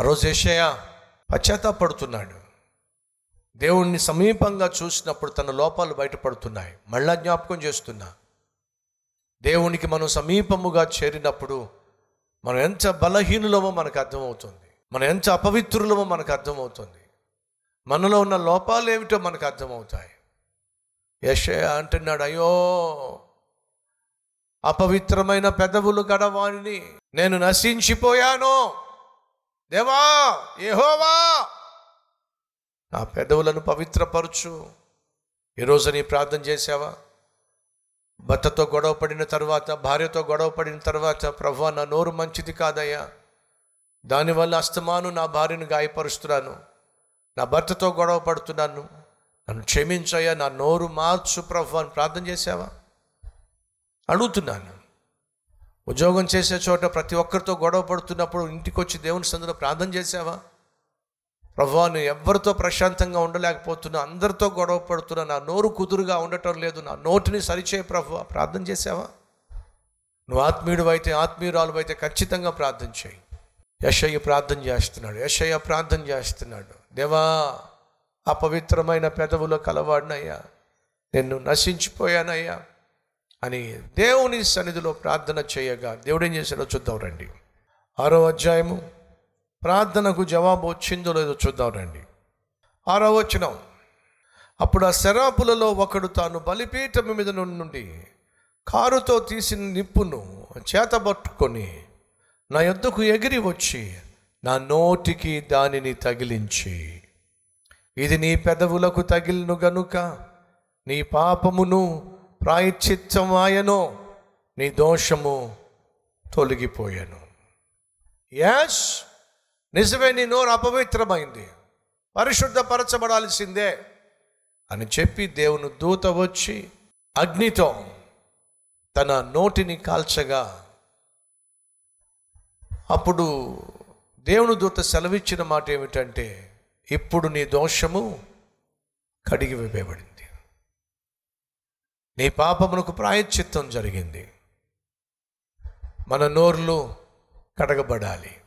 ఆ రోజు ఏషయ పశ్చాత్తాపడుతున్నాడు. దేవుణ్ణి సమీపంగా చూసినప్పుడు తన లోపాలు బయటపడుతున్నాయి. మళ్ళా జ్ఞాపకం చేస్తున్నా. దేవునికి మనం సమీపముగా చేరినప్పుడు మనం ఎంత బలహీనులమో మనకు అర్థమవుతుంది. మనం ఎంత అపవిత్రులమో మనకు అర్థమవుతుంది. మనలో ఉన్న లోపాలు ఏమిటో మనకు అర్థమవుతాయి. యశయ అంటున్నాడు అయ్యో! అపవిత్రమైన పెదవులు గడవాణిని నేను నశించిపోయాను. దేవా ఏహోవా నా పెదవులను పవిత్రపరచు. ఈరోజు నీ ప్రార్థన చేసావా భర్తతో గొడవ పడిన తర్వాత భార్యతో గొడవ పడిన తర్వాత ప్రభు నా నోరు మంచిది కాదయ్యా. దానివల్ల అస్తమాను నా భార్యను గాయపరుస్తున్నాను. నా భర్తతో గొడవ పడుతున్నాను. నన్ను క్షమించయ్యా నా నోరు మార్చు ప్రభు అని ప్రార్థన చేసావా అడుగుతున్నాను. ఉద్యోగం చేసే చోట ప్రతి ఒక్కరితో గొడవ పడుతున్నప్పుడు ఇంటికి వచ్చి దేవుని సందులో ప్రార్థన చేసావా ప్రభా నేను ఎవరితో ప్రశాంతంగా ఉండలేకపోతున్నా అందరితో గొడవ పడుతున్నా నా నోరు కుదురుగా ఉండటం లేదు నా నోటిని సరిచేయ ప్రభు ప్రార్థన చేసావా నువ్వు ఆత్మీయుడు అయితే ఆత్మీయురాలు అయితే ఖచ్చితంగా ప్రార్థన చేయి. యశయ్య ప్రార్థన చేస్తున్నాడు యశయ్య ప్రార్థన చేస్తున్నాడు. దేవా అపవిత్రమైన పెదవులో కలవాడినయ్యా నిన్ను నశించిపోయానయ్యా. అని దేవుని సన్నిధిలో ప్రార్థన చేయగా దేవుడు ఏం చేశాడో చూద్దాం రండి. ఆరో అధ్యాయము ప్రార్థనకు జవాబు వచ్చిందో లేదో చూద్దాం రండి. ఆరో వచనం. అప్పుడు ఆ శరాపులలో ఒకడు తాను బలిపీఠం మీద నుండి కారుతో తీసిన నిప్పును చేతబట్టుకొని నా యొద్దకు ఎగిరి వచ్చి నా నోటికి దానిని తగిలించి ఇది నీ పెదవులకు తగిలిను గనుక నీ పాపమును ప్రాయశ్చిత్తమాయను నీ దోషము తొలగిపోయాను. యాస్ నిజమే నీ నోరు అపవిత్రమైంది. పరిశుద్ధపరచబడాల్సిందే అని చెప్పి దేవుని దూత వచ్చి అగ్నితో తన నోటిని కాల్చగా అప్పుడు దేవుని దూత సెలవిచ్చిన మాట ఏమిటంటే ఇప్పుడు నీ దోషము కడిగి వేయబడింది నీ పాపమునకు ప్రాయశ్చిత్తం జరిగింది. మన నోర్లు కడగబడాలి.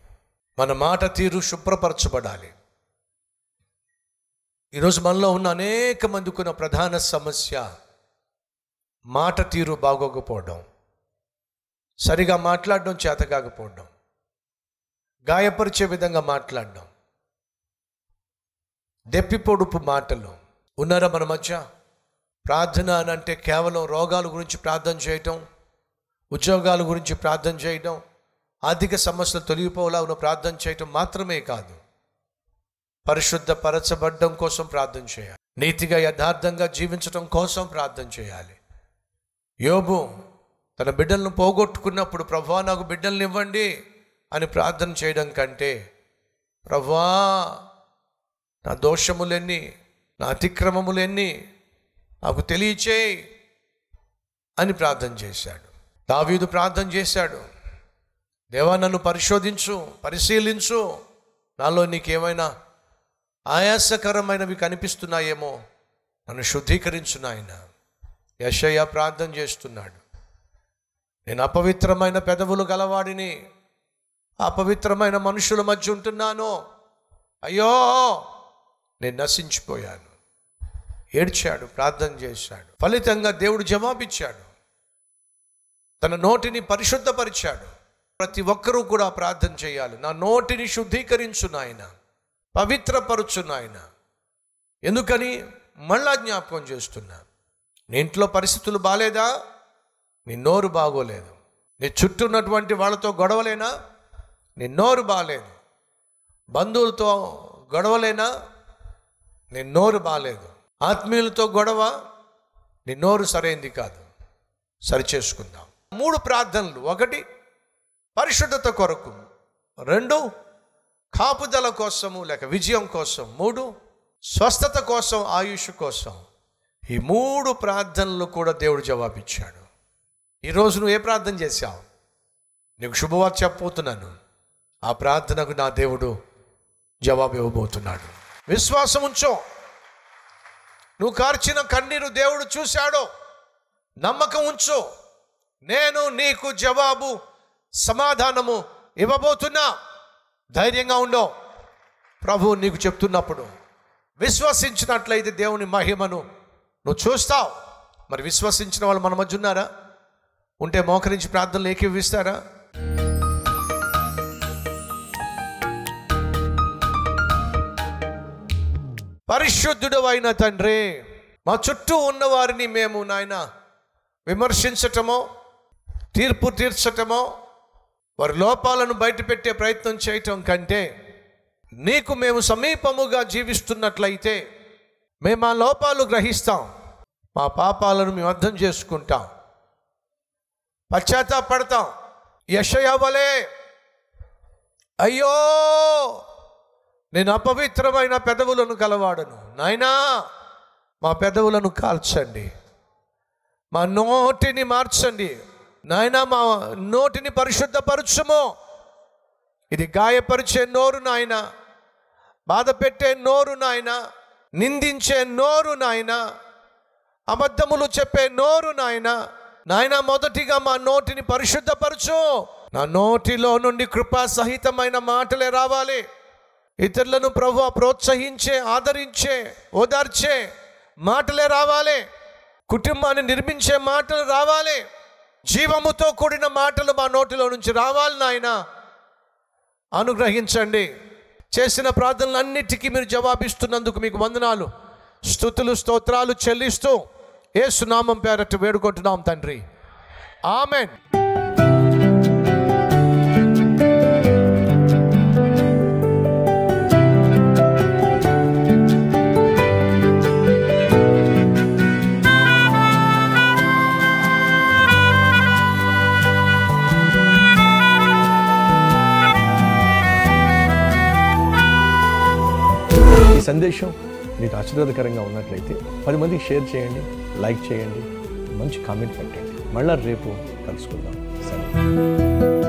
మన మాట తీరు శుభ్రపరచబడాలి. ఈరోజు మనలో ఉన్న అనేక మందికి ఉన్న ప్రధాన సమస్య మాట తీరు బాగోకపోవడం. సరిగా మాట్లాడడం చేతకాకపోవడం గాయపరిచే విధంగా మాట్లాడడం. దెప్పి పొడుపు మాటలు. ఉన్నారా మన మధ్య? ప్రార్థన అని అంటే కేవలం రోగాల గురించి ప్రార్థన చేయటం ఉద్యోగాల గురించి ప్రార్థన చేయడం ఆర్థిక సమస్యలు తొలగిపోలాగా ప్రార్థన చేయటం మాత్రమే కాదు. పరిశుద్ధ పరచబడ్డం కోసం ప్రార్థన చేయాలి. నీతిగా యథార్థంగా జీవించడం కోసం ప్రార్థన చేయాలి. యోబు తన బిడ్డలను పోగొట్టుకున్నప్పుడు ప్రభా నాకు బిడ్డలను ఇవ్వండి అని ప్రార్థన చేయడం కంటే ప్రభా నా దోషములెన్ని నా అతిక్రమములెన్ని నాకు తెలియచేయి అని ప్రార్థన చేశాడు. దావీదు ప్రార్థన చేశాడు. దేవా నన్ను పరిశోధించు పరిశీలించు. నాలో నీకేమైనా ఆయాసకరమైనవి కనిపిస్తున్నాయేమో నన్ను శుద్ధీకరించు నాయన. యశయ్య ప్రార్థన చేస్తున్నాడు. నేను అపవిత్రమైన పెదవులు గలవాడిని అపవిత్రమైన మనుషుల మధ్య ఉంటున్నాను. అయ్యో నేను నశించిపోయాను. ఏడ్చాడు ప్రార్థన చేశాడు. ఫలితంగా దేవుడు జవాబిచ్చాడు. తన నోటిని పరిశుద్ధపరిచాడు. ప్రతి ఒక్కరూ కూడా ప్రార్థన చేయాలి. నా నోటిని శుద్ధీకరించు నాయన. పవిత్రపరచు నాయన. ఎందుకని? మళ్ళా జ్ఞాపకం చేస్తున్నా. నీ ఇంట్లో పరిస్థితులు బాగాలేదా నీ నోరు బాగోలేదు. నీ చుట్టూ ఉన్నటువంటి వాళ్ళతో గొడవలేనా? నీ నోరు బాగాలేదు బంధువులతో గొడవలేనా? నీ నోరు బాగాలేదు ఆత్మీయులతో గొడవ నీ నోరు సరైంది కాదు. సరిచేసుకుందాం. మూడు ప్రార్థనలు. ఒకటి పరిశుద్ధత కొరకు. రెండు కాపుదల కోసము లేక విజయం కోసం. మూడు స్వస్థత కోసం ఆయుష్ కోసం. ఈ మూడు ప్రార్థనలు కూడా దేవుడు జవాబిచ్చాడు. ఈరోజు నువ్వు ఏ ప్రార్థన చేశావు? నీకు శుభవార్త చెప్పబోతున్నాను. ఆ ప్రార్థనకు నా దేవుడు జవాబు ఇవ్వబోతున్నాడు. విశ్వాసం ఉంచో నువ్వు కార్చిన కన్నీరు దేవుడు చూశాడు నమ్మకం ఉంచు. నేను నీకు జవాబు సమాధానము ఇవ్వబోతున్నా. ధైర్యంగా ఉండవు ప్రభు నీకు చెప్తున్నప్పుడు విశ్వసించినట్లయితే దేవుని మహిమను నువ్వు చూస్తావు. మరి విశ్వసించిన వాళ్ళు మన మధ్య ఉన్నారా? ఉంటే మోకరించి ప్రార్థనలు ఏకీవిస్తారా పరిశుద్ధుడు అయిన తండ్రి మా చుట్టూ ఉన్నవారిని మేము నాయన విమర్శించటమో తీర్పు తీర్చటమో వారి లోపాలను బయటపెట్టే ప్రయత్నం చేయటం కంటే నీకు మేము సమీపముగా జీవిస్తున్నట్లయితే మేము ఆ లోపాలు గ్రహిస్తాం మా పాపాలను మేము అర్థం చేసుకుంటాం పశ్చాత్తాపడతాం. యశయవలే అయ్యో! నేను అపవిత్రమైన పెదవులను కలవాడను. నాయనా మా పెదవులను కాల్చండి. మా నోటిని మార్చండి. నాయనా మా నోటిని పరిశుద్ధపరచుము. ఇది గాయపరిచే నోరు నాయన బాధ పెట్టే నోరు నాయన నిందించే నోరు నాయన అబద్ధములు చెప్పే నోరు నాయన. నాయన మొదటిగా మా నోటిని పరిశుద్ధపరచు. నా నోటిలో నుండి కృపా సహితమైన మాటలే రావాలి. ఇతరులను ప్రభు ప్రోత్సహించే ఆదరించే ఓదార్చే మాటలే రావాలి. కుటుంబాన్ని నిర్మించే మాటలు రావాలి. జీవముతో కూడిన మాటలు మా నోటిలో నుంచి రావాలి నాయన. అనుగ్రహించండి. చేసిన ప్రార్థనలన్నిటికీ మీరు జవాబిస్తున్నందుకు మీకు వందనాలు. స్థుతులు స్తోత్రాలు చెల్లిస్తూ ఏ సునామం పేరట్టు వేడుకుంటున్నాం తండ్రి. ఆమెన్. ఈ సందేశం మీకు ఆశీర్వాదకరంగా ఉన్నట్లయితే పది మందికి షేర్ చేయండి లైక్ చేయండి మంచి కామెంట్ పెట్టండి. మళ్ళీ రేపు కలుసుకుందాం. సరే.